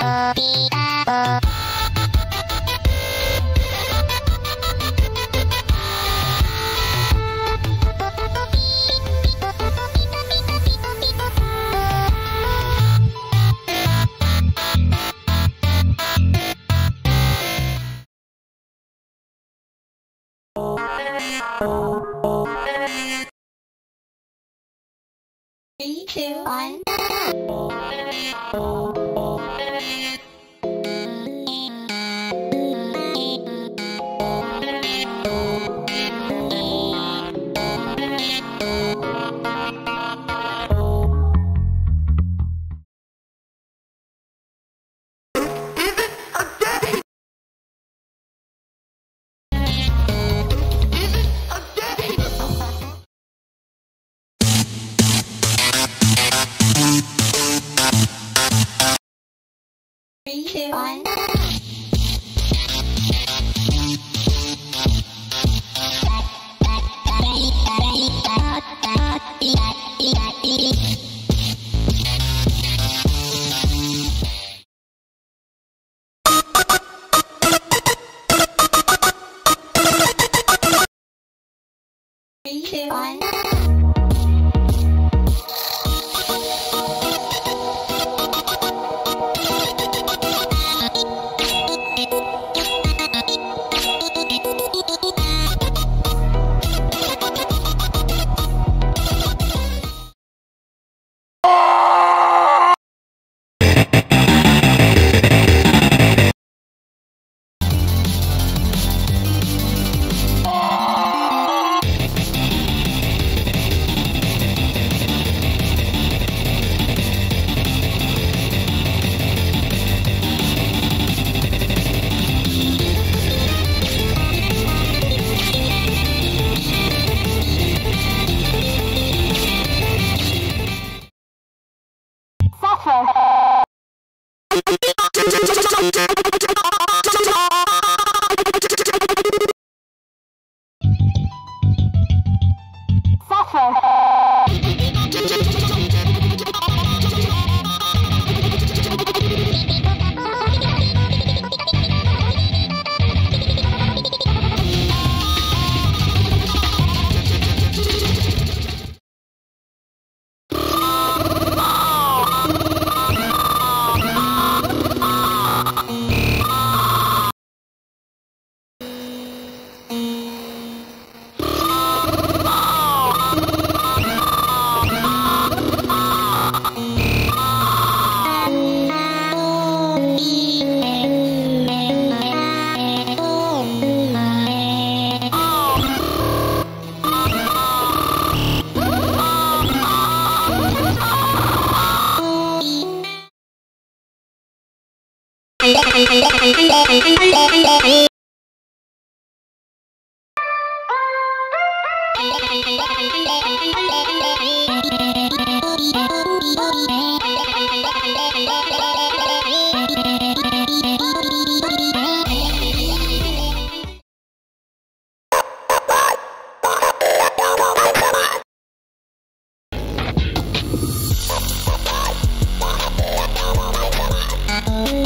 Happy. Three, two, one. Bye. Crash. Oh.